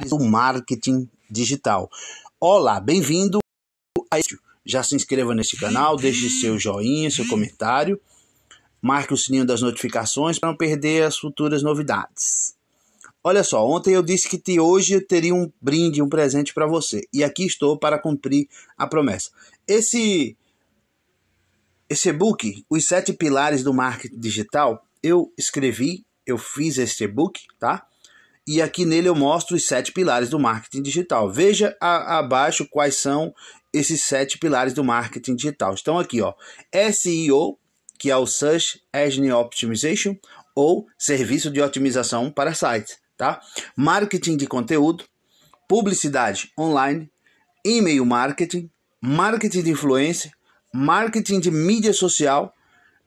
do marketing digital. Olá, bem-vindo a este. Já se inscreva neste canal, deixe seu joinha, seu comentário, marque o sininho das notificações para não perder as futuras novidades. Olha só, ontem eu disse que hoje eu teria um brinde, um presente para você. E aqui estou para cumprir a promessa. Esse esse e-book, Os Sete Pilares do Marketing Digital, eu escrevi, eu fiz este e-book, tá? E aqui nele eu mostro os sete pilares do marketing digital. Veja a, abaixo quais são esses sete pilares do marketing digital. Estão aqui, ó. SEO, que é o Search Engine Optimization, ou Serviço de Otimização para Sites tá? Marketing de conteúdo, publicidade online, e-mail marketing, marketing de influência, marketing de mídia social,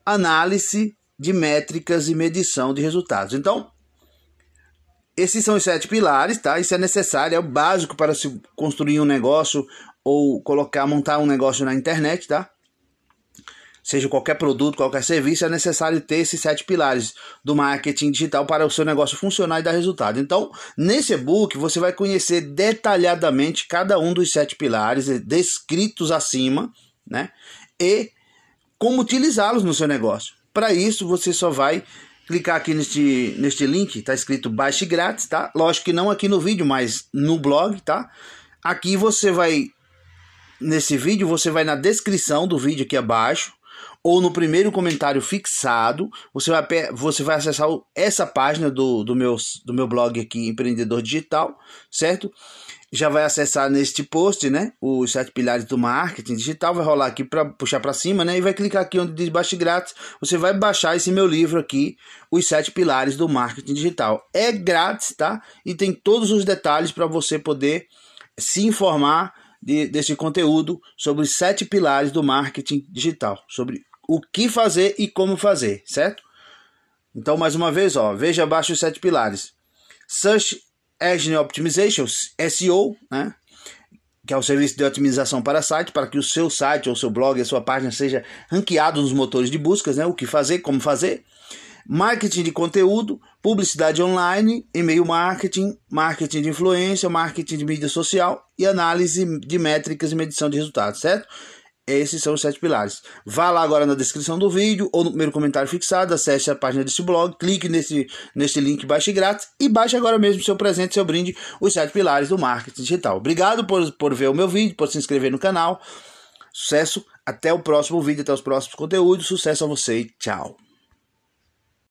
análise de métricas e medição de resultados. Então, esses são os sete pilares, tá? Isso é necessário, é o básico para se construir um negócio ou colocar, montar um negócio na internet, tá? seja qualquer produto, qualquer serviço, é necessário ter esses sete pilares do marketing digital para o seu negócio funcionar e dar resultado. Então, nesse e-book, você vai conhecer detalhadamente cada um dos sete pilares descritos acima, né? E como utilizá-los no seu negócio. Para isso, você só vai clicar aqui neste, neste link, está escrito baixe grátis, tá? Lógico que não aqui no vídeo, mas no blog, tá? Aqui você vai, nesse vídeo, você vai na descrição do vídeo aqui abaixo, ou no primeiro comentário fixado, você vai, você vai acessar essa página do, do, meu, do meu blog aqui, Empreendedor Digital, certo? Já vai acessar neste post, né? Os sete pilares do marketing digital. Vai rolar aqui para puxar para cima, né? E vai clicar aqui onde diz baixe grátis. Você vai baixar esse meu livro aqui, Os Sete Pilares do Marketing Digital. É grátis, tá? E tem todos os detalhes para você poder se informar de, desse conteúdo sobre os sete pilares do marketing digital, sobre o que fazer e como fazer, certo? Então, mais uma vez, ó, veja abaixo os sete pilares. Search Engine Optimization, SEO, né? que é o serviço de otimização para site, para que o seu site ou seu blog, a sua página seja ranqueado nos motores de buscas, né? O que fazer, como fazer. Marketing de conteúdo, publicidade online, e-mail marketing, marketing de influência, marketing de mídia social e análise de métricas e medição de resultados, certo? Esses são os sete pilares. Vá lá agora na descrição do vídeo ou no primeiro comentário fixado, acesse a página desse blog, clique nesse, nesse link baixe grátis e baixe agora mesmo seu presente, seu brinde, os sete pilares do marketing digital. Obrigado por, por ver o meu vídeo, por se inscrever no canal. Sucesso, até o próximo vídeo, até os próximos conteúdos. Sucesso a você e tchau.